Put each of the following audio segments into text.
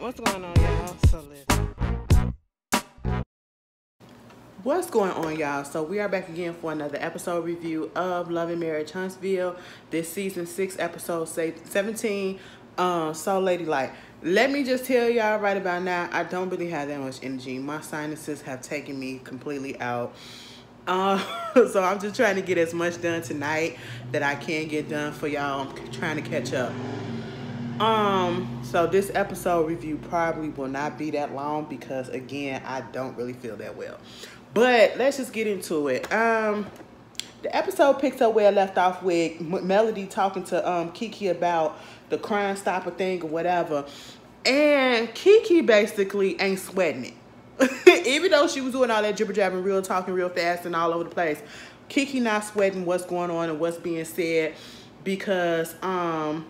What's going on, y'all? So listen. What's going on, y'all? So we are back again for another episode review of Love and Marriage Huntsville. This season six, episode seventeen. Um, so ladylike. Let me just tell y'all right about now, I don't really have that much energy. My sinuses have taken me completely out. Uh, so I'm just trying to get as much done tonight that I can get done for y'all. I'm trying to catch up. Um, so this episode review probably will not be that long because again, I don't really feel that well. But let's just get into it. Um, the episode picks up where I left off with Melody talking to um Kiki about the Crime Stopper thing or whatever. And Kiki basically ain't sweating it. Even though she was doing all that jibber jabbing, real talking real fast and all over the place, Kiki not sweating what's going on and what's being said because um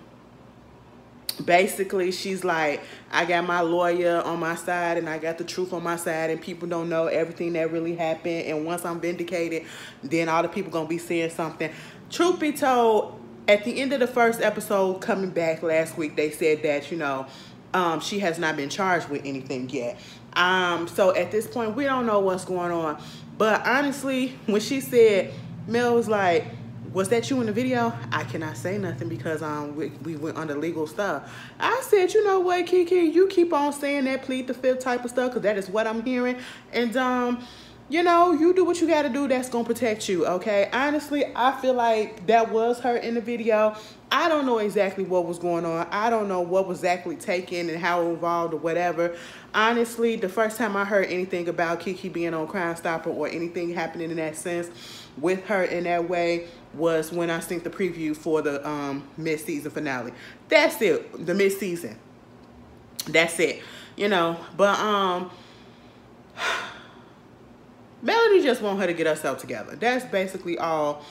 basically she's like i got my lawyer on my side and i got the truth on my side and people don't know everything that really happened. And once i'm vindicated then all the people gonna be saying something. Truth be told at the end of the first episode coming back last week they said that you know um, she has not been charged with anything yet. Um, so at this point we don't know what's going on. But honestly when she said mel was like was that you in the video? I cannot say nothing because um we, we went under legal stuff. I said, you know what, Kiki, you keep on saying that plead the fifth type of stuff because that is what I'm hearing. And um, you know, you do what you got to do. That's gonna protect you. Okay. Honestly, I feel like that was her in the video. I don't know exactly what was going on. I don't know what was exactly taken and how involved or whatever. Honestly, the first time I heard anything about Kiki being on Crime Stopper or anything happening in that sense with her in that way was when I seen the preview for the um, mid-season finale. That's it, the mid-season. That's it, you know. But um, Melody just want her to get herself together. That's basically all.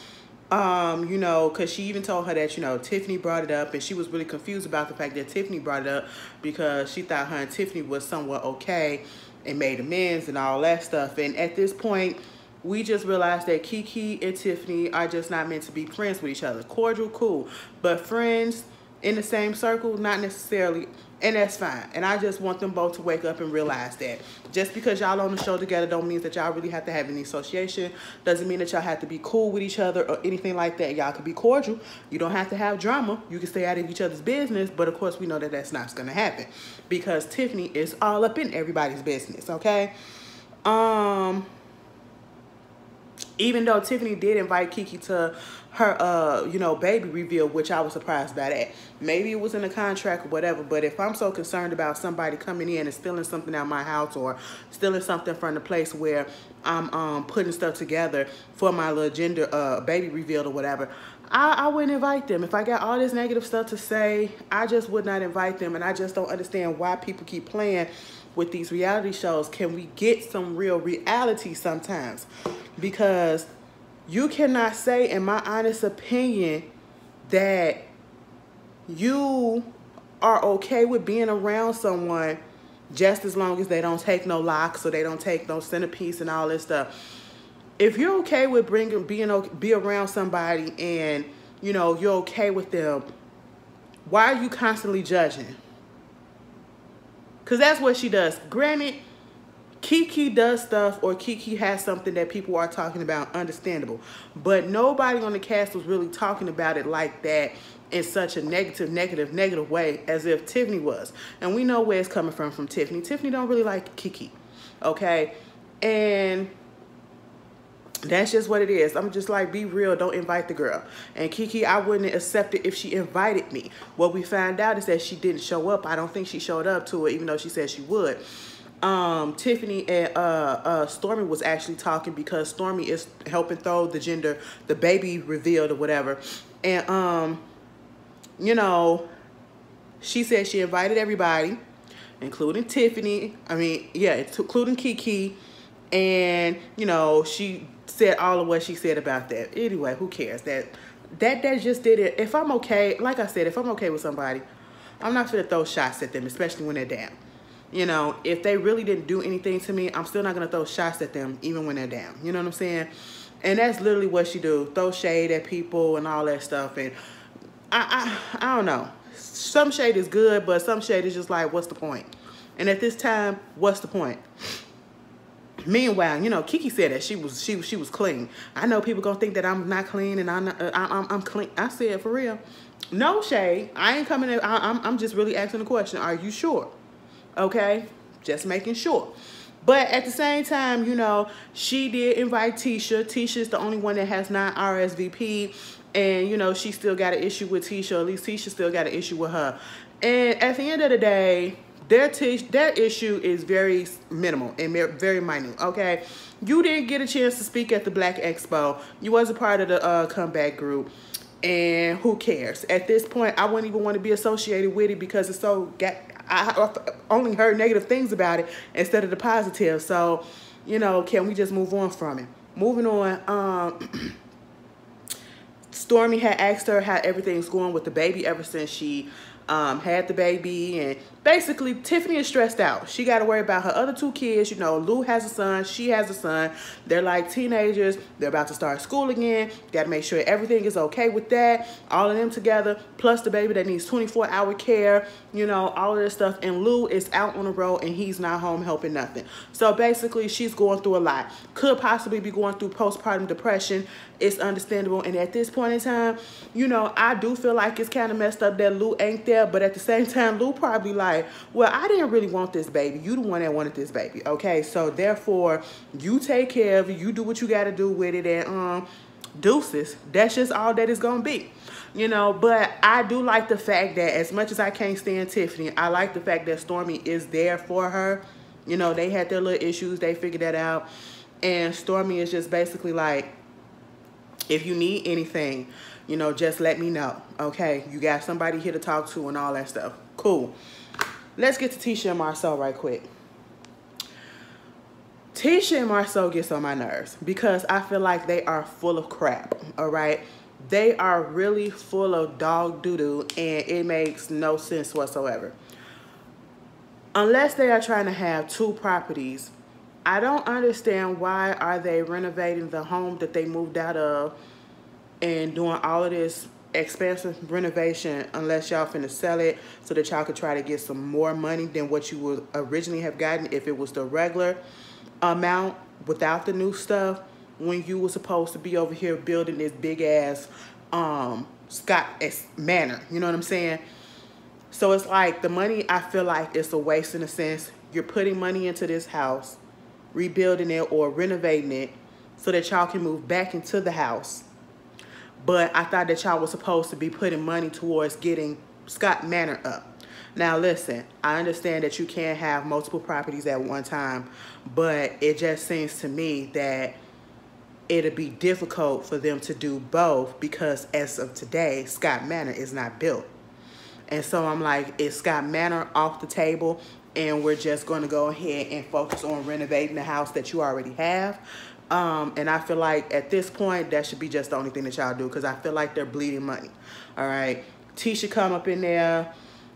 Um, you know, because she even told her that, you know, Tiffany brought it up and she was really confused about the fact that Tiffany brought it up because she thought her and Tiffany was somewhat okay and made amends and all that stuff. And at this point, we just realized that Kiki and Tiffany are just not meant to be friends with each other. Cordial, cool. But friends in the same circle, not necessarily. And that's fine. And I just want them both to wake up and realize that. Just because y'all on the show together don't mean that y'all really have to have any association. Doesn't mean that y'all have to be cool with each other or anything like that. Y'all could be cordial. You don't have to have drama. You can stay out of each other's business. But of course, we know that that's not going to happen. Because Tiffany is all up in everybody's business, okay? Um even though Tiffany did invite Kiki to her, uh, you know, baby reveal, which I was surprised by that. Maybe it was in the contract or whatever, but if I'm so concerned about somebody coming in and stealing something out my house or stealing something from the place where I'm um, putting stuff together for my little gender uh, baby reveal or whatever, I, I wouldn't invite them. If I got all this negative stuff to say, I just would not invite them. And I just don't understand why people keep playing with these reality shows. Can we get some real reality sometimes? Because you cannot say, in my honest opinion, that you are okay with being around someone just as long as they don't take no locks or they don't take no centerpiece and all this stuff. If you're okay with bringing being be around somebody and you know you're okay with them, why are you constantly judging? Because that's what she does. Granted, Kiki does stuff or Kiki has something that people are talking about, understandable. But nobody on the cast was really talking about it like that in such a negative, negative, negative way as if Tiffany was. And we know where it's coming from from Tiffany. Tiffany don't really like Kiki, okay? And that's just what it is. I'm just like, be real, don't invite the girl. And Kiki, I wouldn't accept it if she invited me. What we found out is that she didn't show up. I don't think she showed up to it, even though she said she would um, Tiffany and uh, uh, Stormi was actually talking because Stormi is helping throw the gender, the baby revealed or whatever. And, um, you know, she said she invited everybody, including Tiffany. I mean, yeah, including Kiki. And, you know, she said all of what she said about that. Anyway, who cares? That that that just did it. If I'm okay, like I said, if I'm okay with somebody, I'm not gonna throw shots at them, especially when they're down. You know, if they really didn't do anything to me, I'm still not going to throw shots at them even when they're down. You know what I'm saying? And that's literally what she do. Throw shade at people and all that stuff. And I, I, I don't know. Some shade is good, but some shade is just like, what's the point? And at this time, what's the point? Meanwhile, you know, Kiki said that she was she she was clean. I know people gonna think that I'm not clean and I'm not, uh, I'm, I'm clean. I said for real, no shade. I ain't coming. In, I, I'm I'm just really asking the question. Are you sure? Okay, just making sure. But at the same time, you know, she did invite Tisha. Tisha is the only one that has not RSVP. And, you know, she still got an issue with Tisha. At least Tisha still got an issue with her. And at the end of the day, their their issue is very minimal and very minute. Okay, you didn't get a chance to speak at the Black Expo. You was a part of the uh, comeback group, and who cares? At this point, I wouldn't even want to be associated with it because it's so. I only heard negative things about it instead of the positive. So, you know, can we just move on from it? Moving on. Um, Stormi had asked her how everything's going with the baby ever since she um, had the baby and basically Tiffany is stressed out. She got to worry about her other two kids. You know, Lou has a son, she has a son. They're like teenagers. They're about to start school again. Got to make sure everything is okay with that. All of them together, plus the baby that needs 24 hour care, you know, all of this stuff. And Lou is out on the road and he's not home helping nothing. So basically, she's going through a lot. Could possibly be going through postpartum depression. It's understandable. And at this point in time, you know, I do feel like it's kind of messed up that Lou ain't there. But at the same time, Lou probably like, well, I didn't really want this baby. You the one that wanted this baby. Okay, so therefore, you take care of it. You do what you got to do with it. And um, deuces. That's just all that is going to be. You know, but I do like the fact that as much as I can't stand Tiffany, I like the fact that Stormi is there for her. You know, they had their little issues. They figured that out. And Stormi is just basically like, if you need anything, you know, just let me know. Okay, you got somebody here to talk to and all that stuff. Cool. Let's get to Tisha and Marsau right quick. Tisha and Marsau gets on my nerves because I feel like they are full of crap, all right? They are really full of dog doo-doo and it makes no sense whatsoever. Unless they are trying to have two properties, I don't understand why are they renovating the home that they moved out of and doing all of this expensive renovation unless y'all finna sell it so that y'all could try to get some more money than what you would originally have gotten if it was the regular amount without the new stuff when you were supposed to be over here building this big ass um Scott manor. You know what I'm saying? So it's like the money I feel like it's a waste in a sense. You're putting money into this house, rebuilding it or renovating it so that y'all can move back into the house but I thought that y'all was supposed to be putting money towards getting Scott Manor up. Now listen, I understand that you can't have multiple properties at one time, but it just seems to me that it'll be difficult for them to do both because as of today, Scott Manor is not built. And so I'm like, is Scott Manor off the table and we're just going to go ahead and focus on renovating the house that you already have? Um, and I feel like at this point, that should be just the only thing that y'all do because I feel like they're bleeding money. All right. Tisha come up in there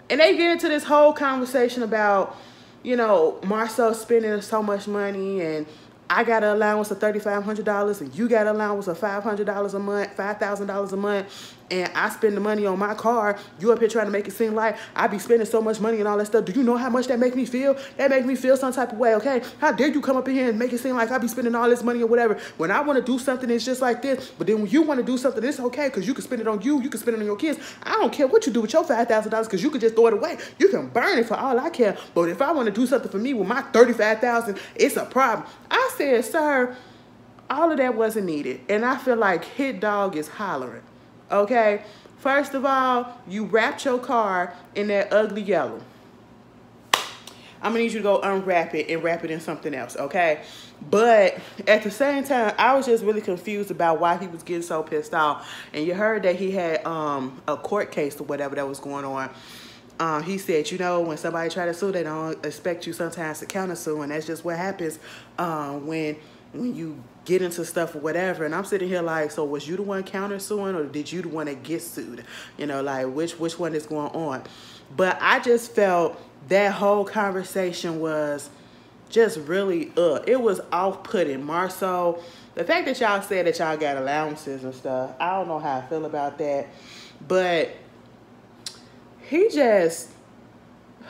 and they get into this whole conversation about, you know, Marsau spending so much money and I got an allowance of $3,500 and you got an allowance of $500 a month, $5,000 a month, and I spend the money on my car, you up here trying to make it seem like I be spending so much money and all that stuff. Do you know how much that make me feel? That make me feel some type of way, okay? How dare you come up in here and make it seem like I be spending all this money or whatever. When I want to do something, it's just like this. But then when you want to do something, it's okay because you can spend it on you, you can spend it on your kids. I don't care what you do with your $5,000 because you can just throw it away. You can burn it for all I care. But if I want to do something for me with my 35000 it's a problem. I said, sir, all of that wasn't needed. And I feel like Hit Dog is hollering, okay? First of all, you wrapped your car in that ugly yellow. I'm gonna need you to go unwrap it and wrap it in something else, okay? But at the same time, I was just really confused about why he was getting so pissed off. And you heard that he had um, a court case or whatever that was going on. Um, he said, you know, when somebody try to sue, they don't expect you sometimes to counter sue, and that's just what happens um, when when you get into stuff or whatever. And I'm sitting here like, so was you the one countersuing or did you the one that gets sued? You know, like which which one is going on? But I just felt that whole conversation was just really uh it was off-putting. Marsau, the fact that y'all said that y'all got allowances and stuff, I don't know how I feel about that. But he just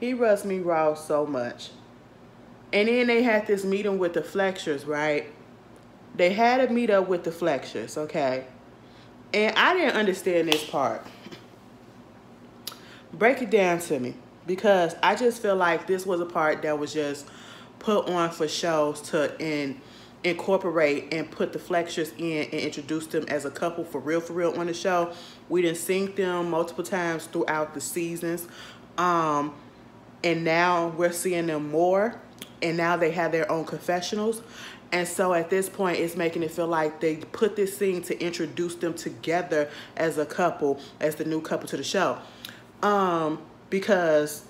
He rubs me raw so much. And then they had this meeting with the Flexers, right? They had a meet up with the Flexers, okay? And I didn't understand this part. Break it down to me because I just feel like this was a part that was just put on for shows to in incorporate and put the Flexers in and introduce them as a couple for real for real on the show. We didn't sing them multiple times throughout the seasons. Um, and now we're seeing them more and now they have their own confessionals. And so at this point, it's making it feel like they put this scene to introduce them together as a couple, as the new couple to the show. Um, because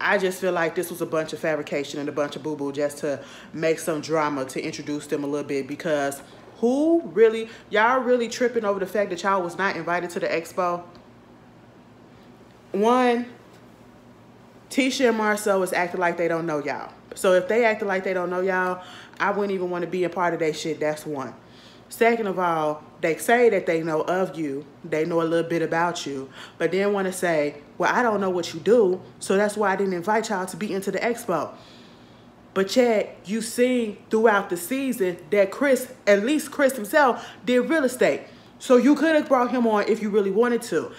I just feel like this was a bunch of fabrication and a bunch of boo-boo just to make some drama to introduce them a little bit because who really, y'all really tripping over the fact that y'all was not invited to the expo? One, Tisha and Marcel was acting like they don't know y'all. So if they acted like they don't know y'all, I wouldn't even want to be a part of that shit. That's one. Second of all, they say that they know of you, they know a little bit about you, but then want to say, well, I don't know what you do, so that's why I didn't invite y'all to be into the expo. But yet, you see throughout the season that Chris, at least Chris himself, did real estate. So you could have brought him on if you really wanted to.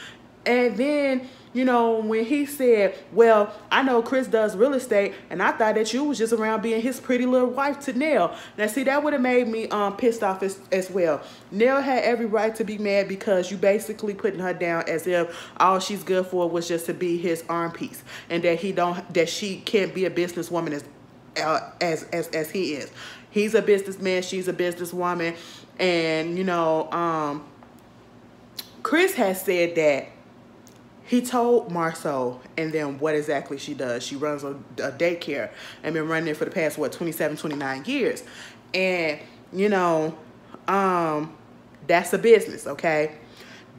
And then you know, when he said, well, I know Chris does real estate, and I thought that you was just around being his pretty little wife to Nell. Now, see, that would have made me um, pissed off as, as well. Nell had every right to be mad because you basically putting her down as if all she's good for was just to be his arm piece, and that he don't, that she can't be a businesswoman as, uh, as, as, as he is. He's a businessman, she's a businesswoman, and, you know, um, Chris has said that he told Marsau and then what exactly she does. She runs a, a daycare and been running it for the past, what, 27, 29 years. And, you know, um, that's a business, okay?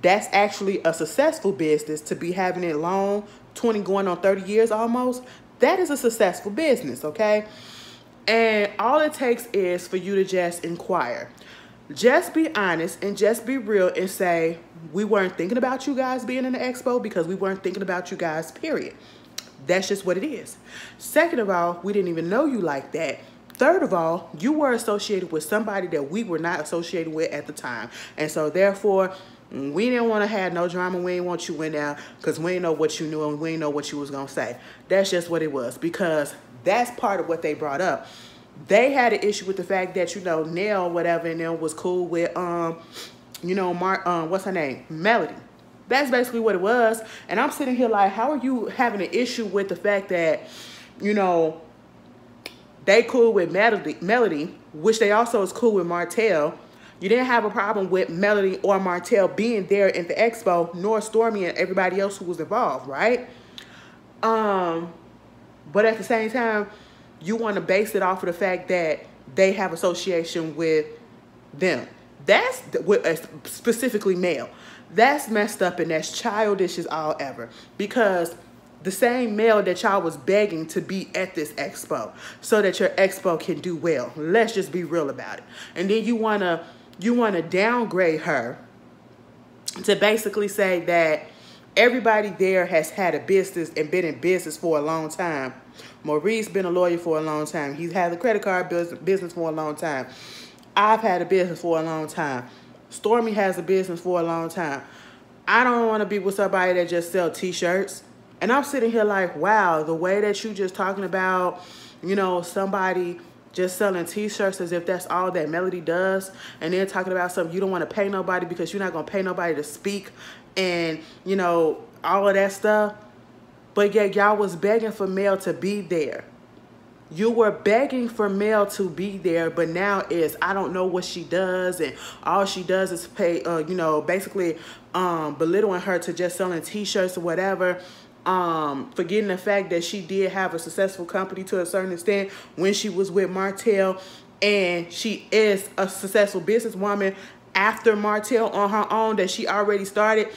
That's actually a successful business to be having it long, 20 going on 30 years almost. That is a successful business, okay? And all it takes is for you to just inquire. Just be honest and just be real and say, we weren't thinking about you guys being in the expo because we weren't thinking about you guys, period. That's just what it is. Second of all, we didn't even know you like that. Third of all, you were associated with somebody that we were not associated with at the time. And so therefore, we didn't want to have no drama. We didn't want you in there because we didn't know what you knew and we didn't know what you was going to say. That's just what it was because that's part of what they brought up. They had an issue with the fact that, you know, Nell, whatever, and them was cool with um you know, Mark, um, what's her name? Melody. That's basically what it was. And I'm sitting here like, how are you having an issue with the fact that, you know, they cool with Melody, Melody, which they also is cool with Martell. You didn't have a problem with Melody or Martell being there at the expo, nor Stormi and everybody else who was involved, right? Um, but at the same time, you want to base it off of the fact that they have association with them. That's uh, specifically male. That's messed up and that's childish as all ever. Because the same male that y'all was begging to be at this expo so that your expo can do well. Let's just be real about it. And then you wanna you wanna downgrade her to basically say that everybody there has had a business and been in business for a long time. Maurice been a lawyer for a long time. He's had a credit card business for a long time. I've had a business for a long time. Stormi has a business for a long time. I don't want to be with somebody that just sell t-shirts. And I'm sitting here like, wow, the way that you just talking about, you know, somebody just selling t-shirts as if that's all that Melody does. And then talking about something you don't want to pay nobody because you're not going to pay nobody to speak and, you know, all of that stuff. But yet y'all was begging for Mel to be there. You were begging for Mel to be there, but now is I don't know what she does, and all she does is pay, uh, you know, basically um, belittling her to just selling T-shirts or whatever. Um, forgetting the fact that she did have a successful company to a certain extent when she was with Martell, and she is a successful businesswoman after Martell on her own that she already started.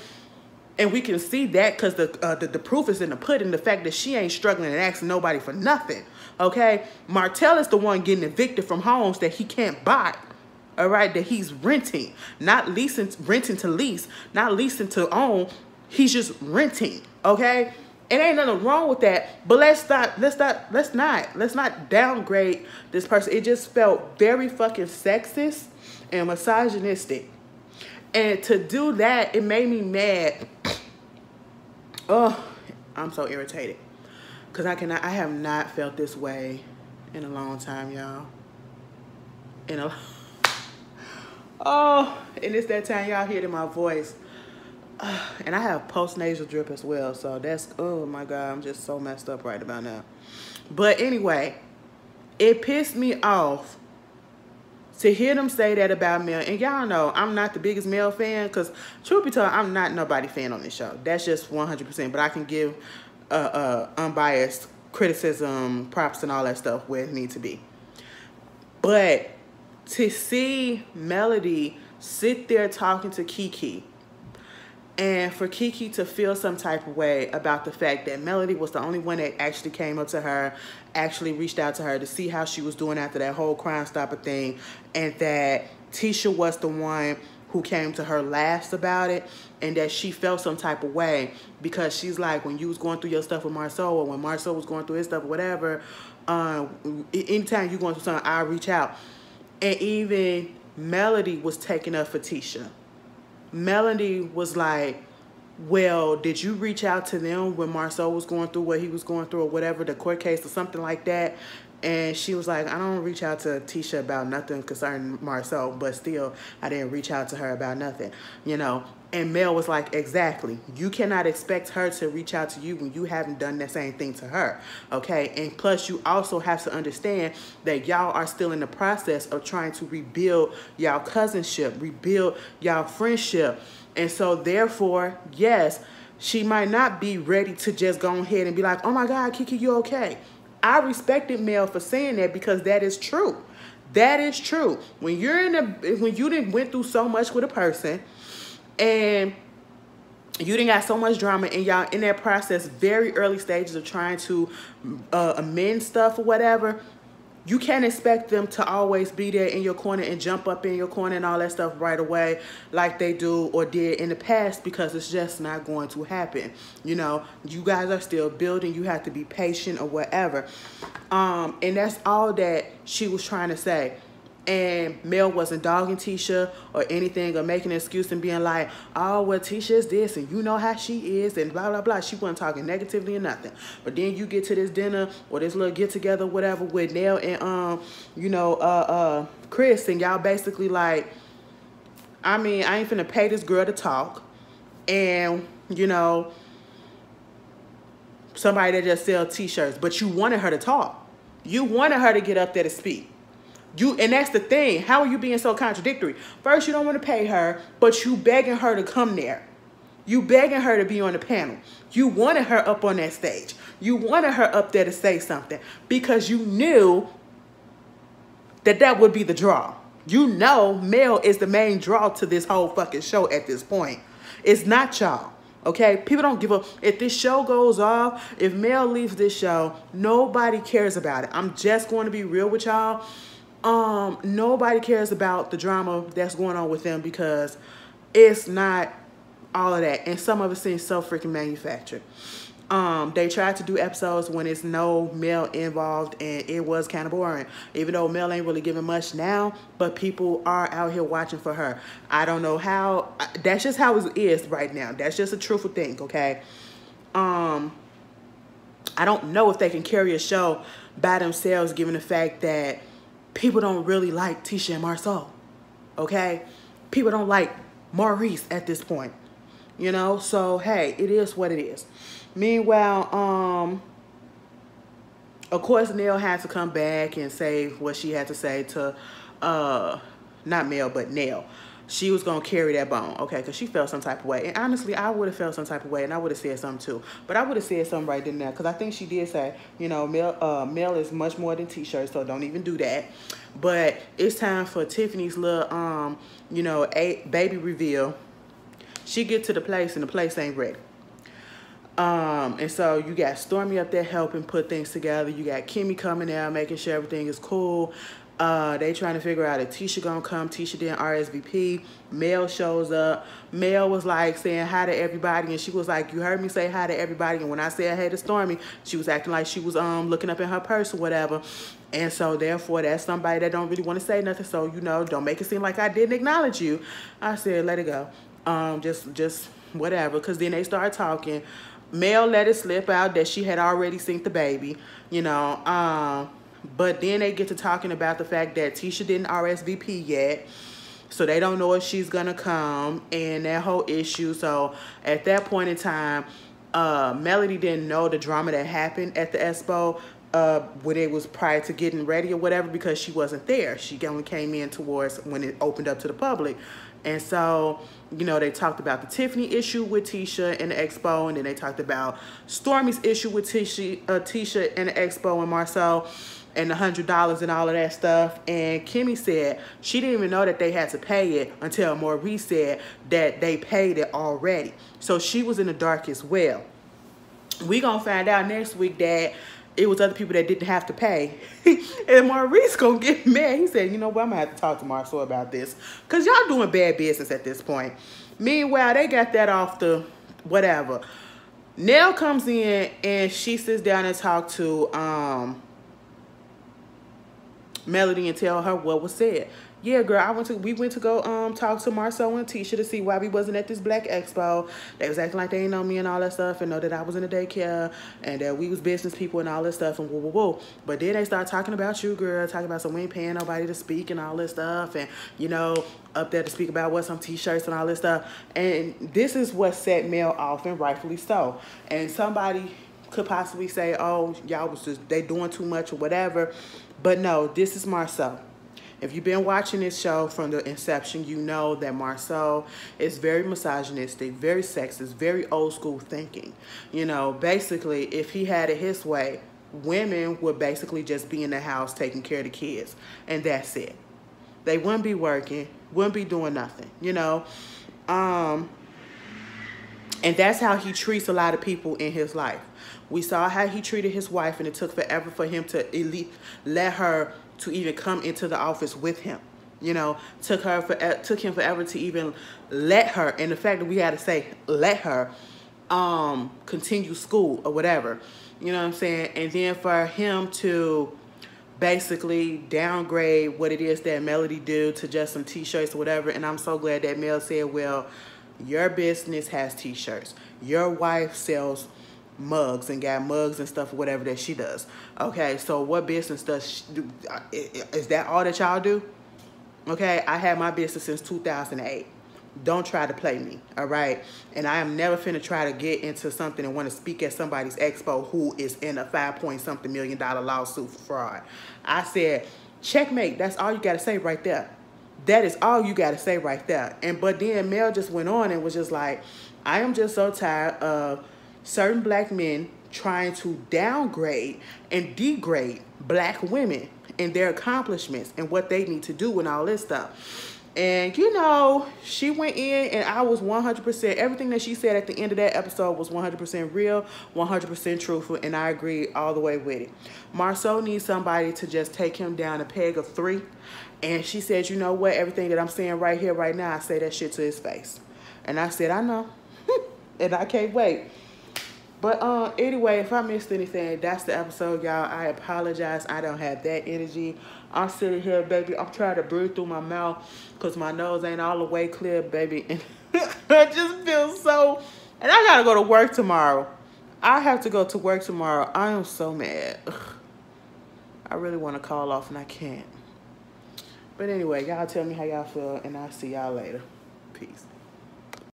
And we can see that because the, uh, the, the proof is in the pudding, the fact that she ain't struggling and asking nobody for nothing. Okay, Martell is the one getting evicted from homes that he can't buy. All right, that he's renting, not leasing, renting to lease, not leasing to own. He's just renting. Okay, And ain't nothing wrong with that. But let's not let's not let's not let's not downgrade this person. It just felt very fucking sexist and misogynistic. And to do that, it made me mad. Oh, I'm so irritated. Cause I cannot I have not felt this way in a long time, y'all. In a Oh, and it's that time y'all hear in my voice. and I have post-nasal drip as well. So that's, oh my God, I'm just so messed up right about now. But anyway, it pissed me off to hear them say that about Mel. And y'all know I'm not the biggest Mel fan because truth be told, I'm not nobody fan on this show. That's just 100%. But I can give uh, uh, unbiased criticism, props, and all that stuff where it needs to be. But to see Melody sit there talking to Kiki and for Kiki to feel some type of way about the fact that Melody was the only one that actually came up to her, actually reached out to her to see how she was doing after that whole Crime Stopper thing, and that Tisha was the one who came to her last about it, and that she felt some type of way because she's like, when you was going through your stuff with Marsau, or when Marsau was going through his stuff, or whatever, uh, anytime you're going through something, I'll reach out. And even Melody was taking up for Tisha Melody was like, well, did you reach out to them when Marsau was going through what he was going through or whatever, the court case or something like that? And she was like, I don't reach out to Tisha about nothing concerning Marsau, but still, I didn't reach out to her about nothing, you know. And Mel was like, exactly. You cannot expect her to reach out to you when you haven't done the same thing to her, okay? And plus, you also have to understand that y'all are still in the process of trying to rebuild y'all cousinship, rebuild y'all friendship. And so, therefore, yes, she might not be ready to just go ahead and be like, oh my God, Kiki, you okay? I respected Mel for saying that because that is true. That is true. When you're in a when you didn't went through so much with a person and you didn't got so much drama and y'all in that process, very early stages of trying to uh, amend stuff or whatever, you can't expect them to always be there in your corner and jump up in your corner and all that stuff right away like they do or did in the past because it's just not going to happen. You know, you guys are still building. You have to be patient or whatever. Um, and that's all that she was trying to say and Mel wasn't dogging Tisha or anything or making an excuse and being like, oh, well, Tisha's this and you know how she is and blah, blah, blah. She wasn't talking negatively or nothing. But then you get to this dinner or this little get together, whatever, with Nell and, um, you know, uh, uh, Chris and y'all basically like, I mean, I ain't finna pay this girl to talk. And, you know, somebody that just sell t-shirts, but you wanted her to talk. You wanted her to get up there to speak. You and that's the thing. How are you being so contradictory? First, you don't want to pay her, but you begging her to come there. You begging her to be on the panel. You wanted her up on that stage. You wanted her up there to say something because you knew that that would be the draw. You know Mel is the main draw to this whole fucking show at this point. It's not y'all. Okay, people don't give up. If this show goes off, if Mel leaves this show, nobody cares about it. I'm just going to be real with y'all um nobody cares about the drama that's going on with them because it's not all of that. And some of it seems so freaking manufactured. Um they tried to do episodes when it's no Mel involved and it was kind of boring. Even though Mel ain't really giving much now but people are out here watching for her. I don't know how that's just how it is right now. That's just a truthful thing okay? Um i don't know if they can carry a show by themselves given the fact that people don't really like Tisha and Marsau. Okay? People don't like Maurice at this point. You know? So, hey, it is what it is. Meanwhile, um, of course, Neil had to come back and say what she had to say to, uh, not Mel, but Nell she was gonna carry that bone, okay? Because she felt some type of way. And honestly, I would have felt some type of way, and I would have said something too. But I would have said something right then and there, because I think she did say, you know, Mel, uh, is much more than t-shirts, so don't even do that. But it's time for Tiffany's little, um, you know, a baby reveal. She get to the place, and the place ain't ready. Um, and so you got Stormi up there helping put things together. You got Kimmi coming out, making sure everything is cool. Uh, they trying to figure out if Tisha gonna come. Tisha didn't RSVP. Mel shows up. Mel was like saying hi to everybody, and she was like, "You heard me say hi to everybody." And when I said hey to Stormi, she was acting like she was um looking up in her purse or whatever. And so therefore, that's somebody that don't really want to say nothing. So you know, don't make it seem like I didn't acknowledge you. I said, let it go. Um, just just whatever. Cause then they start talking. Mel let it slip out that she had already seen the baby. You know. Um but then they get to talking about the fact that Tisha didn't RSVP yet. So they don't know if she's gonna come and that whole issue. So at that point in time, uh, Melody didn't know the drama that happened at the expo uh, when it was prior to getting ready or whatever because she wasn't there. She only came in towards when it opened up to the public. And so, you know, they talked about the Tiffany issue with Tisha and the expo, and then they talked about Stormi's issue with Tisha, uh, Tisha and the expo and Marcel and the hundred dollars and all of that stuff. And Kimmi said she didn't even know that they had to pay it until Maurice said that they paid it already. So she was in the dark as well. We gonna find out next week that it was other people that didn't have to pay. and Maurice gonna get mad. He said, you know what, I'm gonna have to talk to Marcel about this. Cause y'all doing bad business at this point. Meanwhile, they got that off the whatever. Nell comes in and she sits down and talk to um Melody and tell her what was said. Yeah, girl, I went to we went to go um talk to Marcel and Tisha to see why we wasn't at this black expo. They was acting like they didn't know me and all that stuff and know that I was in the daycare and that we was business people and all this stuff and whoa whoa whoa. But then they start talking about you, girl, talking about some we ain't paying nobody to speak and all this stuff and you know, up there to speak about what's on t-shirts and all this stuff. And this is what set Mel off and rightfully so. And somebody could possibly say, oh, y'all was just they doing too much or whatever. But no, this is Marcel. If you've been watching this show from the inception, you know that Marcel is very misogynistic, very sexist, very old school thinking. You know, basically, if he had it his way, women would basically just be in the house taking care of the kids, and that's it. They wouldn't be working, wouldn't be doing nothing, you know. Um, and that's how he treats a lot of people in his life. We saw how he treated his wife, and it took forever for him to elite, let her to even come into the office with him. You know, took her for took him forever to even let her, and the fact that we had to say let her um, continue school or whatever. You know what I'm saying? And then for him to basically downgrade what it is that Melody do to just some t-shirts or whatever. And I'm so glad that Mel said, well, your business has t-shirts. Your wife sells mugs and got mugs and stuff, whatever that she does. Okay, so what business does she do? Is that all that y'all do? Okay, I had my business since 2008. Don't try to play me, all right? And I am never finna try to get into something and want to speak at somebody's expo who is in a five point something million dollar lawsuit for fraud. I said, checkmate. That's all you got to say right there. That is all you got to say right there. And but then Mel just went on and was just like, I am just so tired of certain black men trying to downgrade and degrade black women and their accomplishments and what they need to do and all this stuff. And you know, she went in and I was 100%, everything that she said at the end of that episode was 100% real, 100% truthful, and I agree all the way with it. Marcel needs somebody to just take him down a peg of three. And she said, you know what, everything that I'm saying right here, right now, I say that shit to his face. And I said, I know. and I can't wait. But um, anyway, if I missed anything, that's the episode, y'all. I apologize. I don't have that energy. I'm sitting here, baby. I'm trying to breathe through my mouth because my nose ain't all the way clear, baby. And I just feel so... And I got to go to work tomorrow. I have to go to work tomorrow. I am so mad. Ugh. I really want to call off and I can't. But anyway, y'all tell me how y'all feel and I'll see y'all later. Peace.